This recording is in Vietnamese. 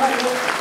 Vâng All the